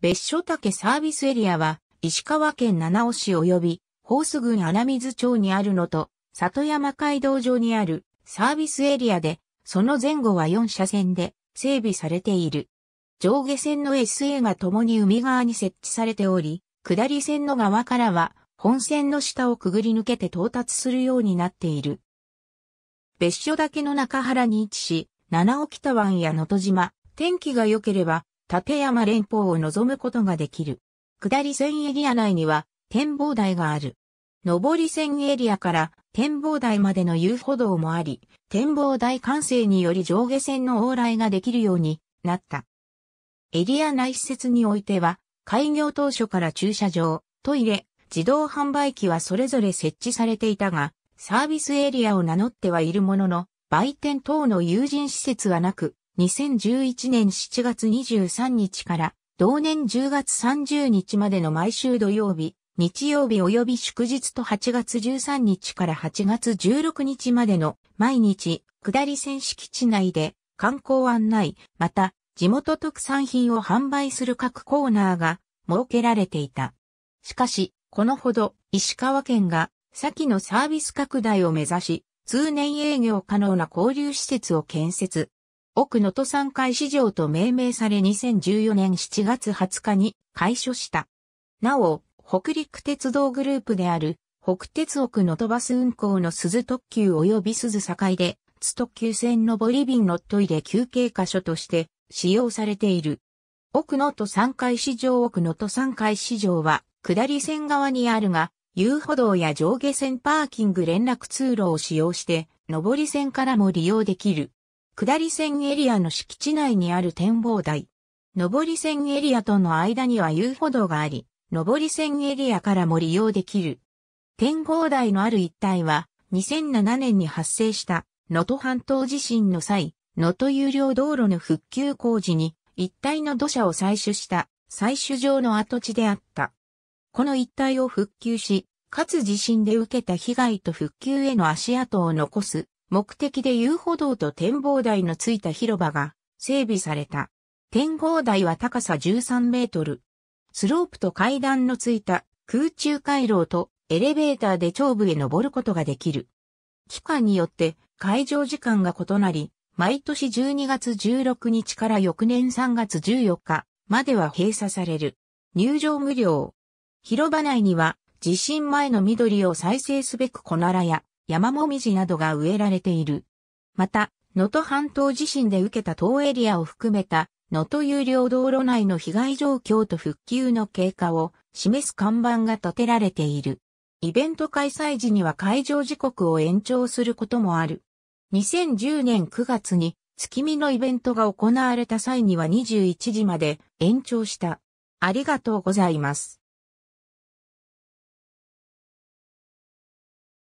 別所岳サービスエリアは、石川県七尾市及び、宝須郡穴水町にあるのと、里山街道上にあるサービスエリアで、その前後は4車線で整備されている。上下線の SA が共に海側に設置されており、下り線の側からは本線の下をくぐり抜けて到達するようになっている。別所岳の中原に位置し、七尾北湾や能登島、天気が良ければ立山連峰を望むことができる。下り線エリア内には展望台がある。上り線エリアから展望台までの遊歩道もあり、展望台完成により上下線の往来ができるようになった。エリア内施設においては、開業当初から駐車場、トイレ、自動販売機はそれぞれ設置されていたが、サービスエリアを名乗ってはいるものの、売店等の有人施設はなく、2011年7月23日から同年10月30日までの毎週土曜日、日曜日及び祝日と8月13日から8月16日までの毎日、下り線敷地内で観光案内、また地元特産品を販売する各コーナーが設けられていた。しかし、このほど石川県が先のサービス拡大を目指し、通年営業可能な交流施設を建設。奥能登山海市場と命名され2014年7月20日に開所した。なお、北陸鉄道グループである北鉄奥能登バス運行の鈴特急及び鈴境で、津特急線のボリビンのトイレ休憩箇所として使用されている。奥能登山海市場奥能登山海市場は下り線側にあるが、遊歩道や上下線パーキング連絡通路を使用して、上り線からも利用できる。下り線エリアの敷地内にある展望台。上り線エリアとの間には遊歩道があり、上り線エリアからも利用できる。展望台のある一帯は、2007年に発生した能登半島地震の際、能登有料道路の復旧工事に一帯の土砂を採取した採取場の跡地であった。この一帯を復旧し、かつ地震で受けた被害と復旧への足跡を残す目的で遊歩道と展望台のついた広場が整備された。展望台は高さ13メートル。スロープと階段のついた空中回廊とエレベーターで頂部へ登ることができる。期間によって会場時間が異なり、毎年12月16日から翌年3月14日までは閉鎖される。入場無料。広場内には地震前の緑を再生すべく小奈良や山もみじなどが植えられている。また、能登半島地震で受けた当エリアを含めた能登有料道路内の被害状況と復旧の経過を示す看板が立てられている。イベント開催時には会場時刻を延長することもある。2010年9月に月見のイベントが行われた際には21時まで延長した。ありがとうございます。